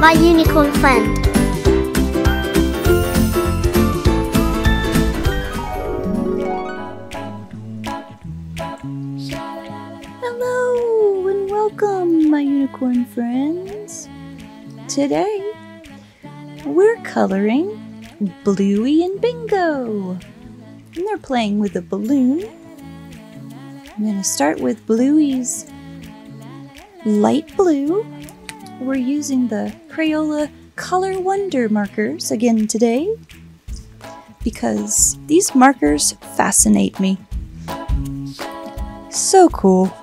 my unicorn friend. Hello and welcome, my unicorn friends. Today, we're coloring Bluey and Bingo. And they're playing with a balloon. I'm going to start with Bluey's light blue. We're using the Crayola Color Wonder markers again today because these markers fascinate me. So cool.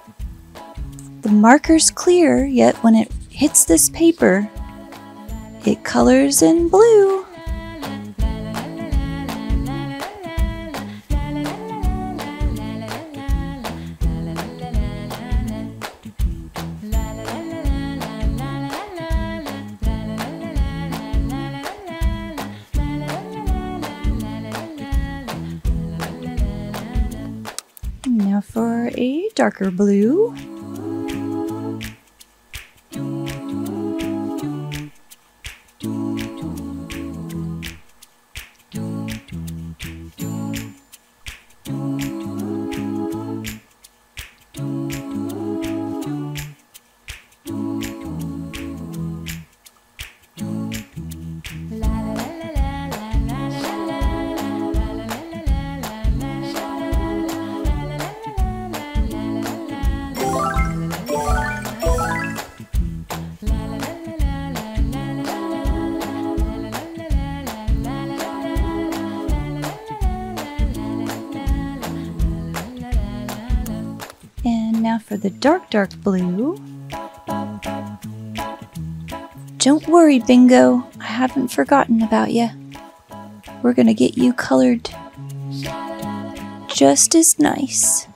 The marker's clear, yet when it hits this paper, it colors in blue. A darker blue. The dark, dark blue. Don't worry, Bingo. I haven't forgotten about you. We're gonna get you colored just as nice.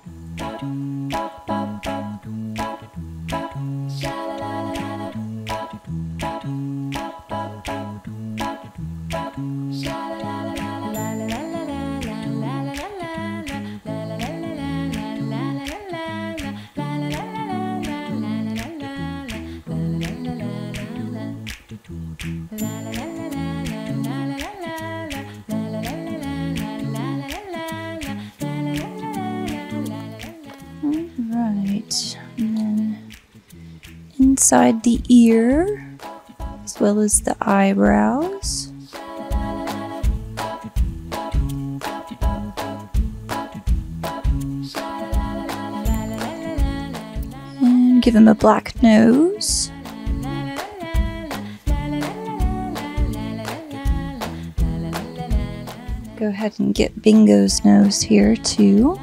Inside the ear, as well as the eyebrows. And give him a black nose. Go ahead and get Bingo's nose here too.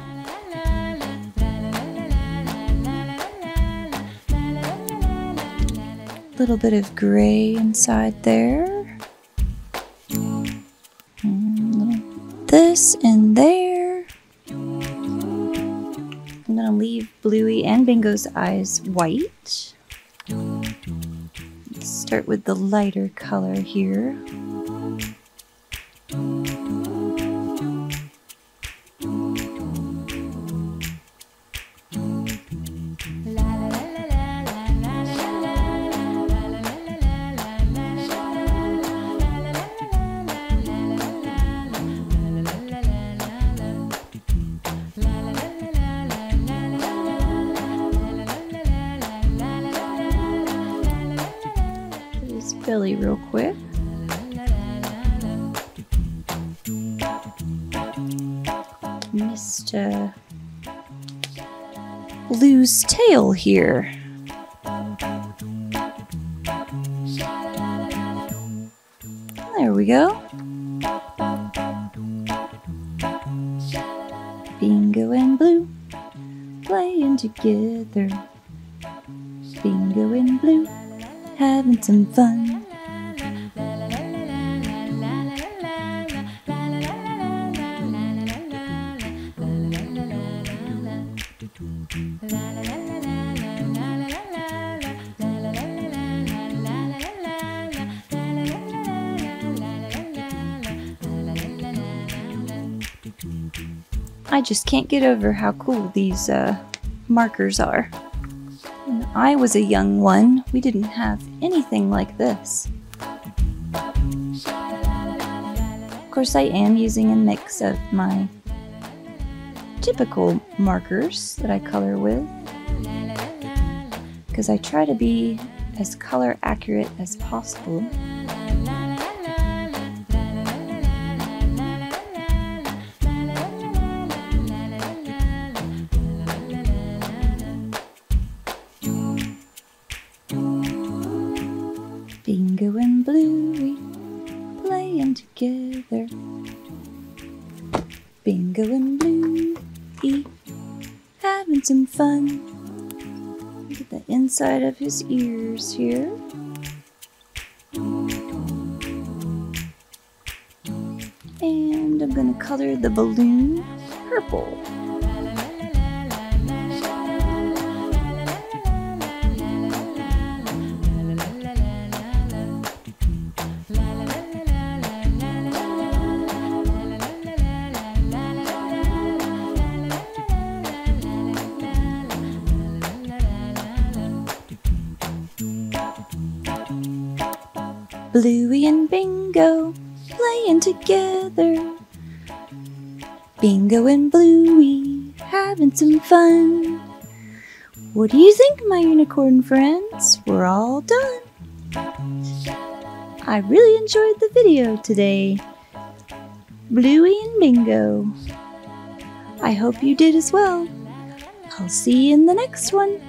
Little bit of gray inside there. And this in there. I'm gonna leave Bluey and Bingo's eyes white. Start with the lighter color here. Belly real quick. Mr. Blue's tail here. There we go. Bingo and Blue playing together. Bingo and Blue having some fun. I just can't get over how cool these uh, markers are. And I was a young one, we didn't have anything like this. Of course, I am using a mix of my typical markers that I color with because I try to be as color accurate as possible. Bingo and Bluey having some fun. Look at the inside of his ears here. And I'm gonna color the balloon purple. Bluey and Bingo playing together. Bingo and Bluey having some fun. What do you think, my unicorn friends? We're all done. I really enjoyed the video today. Bluey and Bingo. I hope you did as well. I'll see you in the next one.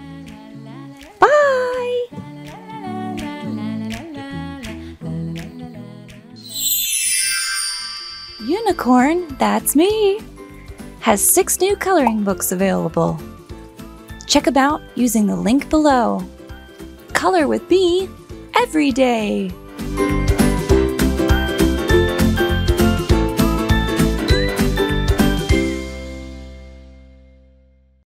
Unicorn, that's me, has six new coloring books available. Check them out using the link below. Color with me every day.